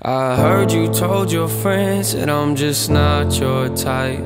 I heard you told your friends that I'm just not your type.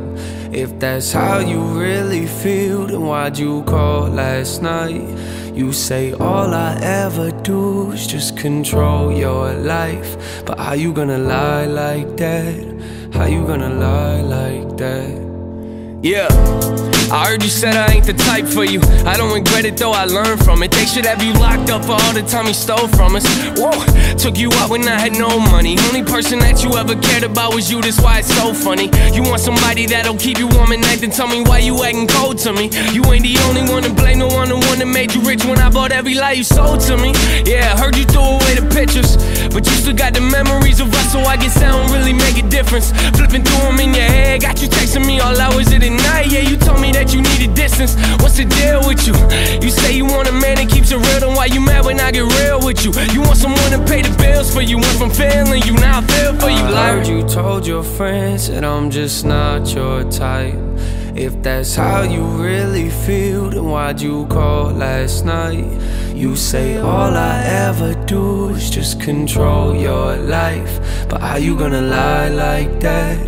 If that's how you really feel, then why'd you call last night? You say all I ever do is just control your life. But how you gonna lie like that? How you gonna lie like that? Yeah. I heard you said I ain't the type for you. I don't regret it though, I learned from it. They should have you locked up for all the time you stole from us. Whoa, took you out when I had no money. Only person that you ever cared about was you, that's why it's so funny. You want somebody that'll keep you warm at night, then tell me why you acting cold to me. You ain't the only one to blame, the one the one that made you rich when I bought every lie you sold to me. Yeah, I heard you threw away the pictures, but you still got the memories of so I guess I don't really make a difference. Flipping through them in your head, got you texting me all hours of the night. Yeah, you told me that you needed distance. What's the deal with you? You say you want a man that keeps it real, then why you mad when I get real with you? You want someone to pay the bills for you. Went from feeling you, now I feel for you. I heard you told your friends that I'm just not your type. If that's how you really feel, then why'd you call last night? You say all I ever do is just control your life. But how you gonna lie like that?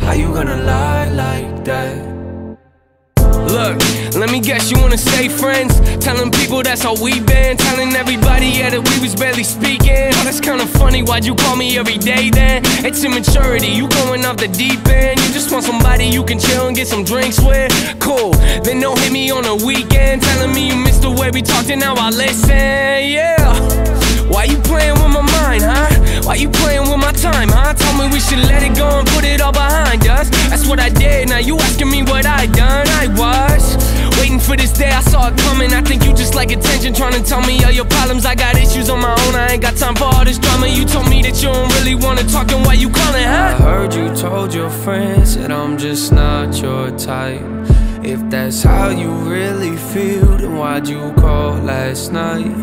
How you gonna lie like that? Look, let me guess you wanna stay friends. Telling people that's how we been. Telling everybody, yeah, that we was barely speaking. Oh, that's kinda funny, why'd you call me every day then? It's immaturity, you going off the deep end. You just want somebody you can chill and get some drinks with. Cool, then don't hit me on the weekend. Telling me you missed the way we talked and now I listen, yeah. Why you playing with my mind, huh? Why you playing with my time, huh? Told me we should let it go and put it all behind us. That's what I did, now you asking me what I done. Coming. I think you just like attention, trying to tell me all your problems. I got issues on my own, I ain't got time for all this drama. You told me that you don't really wanna talk, and why you calling, huh? I heard you told your friends that I'm just not your type. If that's how you really feel, then why'd you call last night?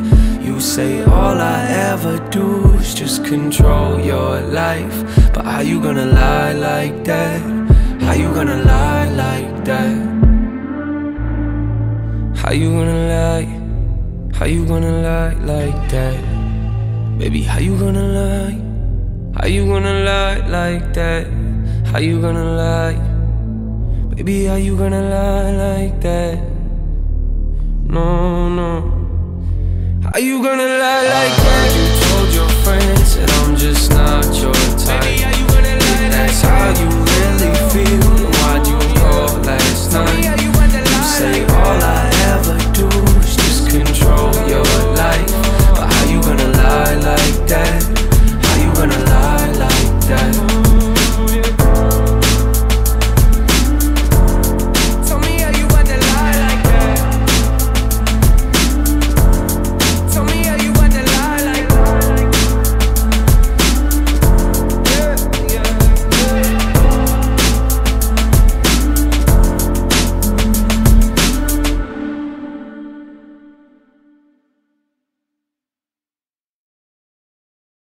You say all I ever do is just control your life. But how you gonna lie like that? How you gonna lie like that? How you gonna lie? How you gonna lie like that? Baby, how you gonna lie? How you gonna lie like that? How you gonna lie? Baby, how you gonna lie like that? No, no. How you gonna lie like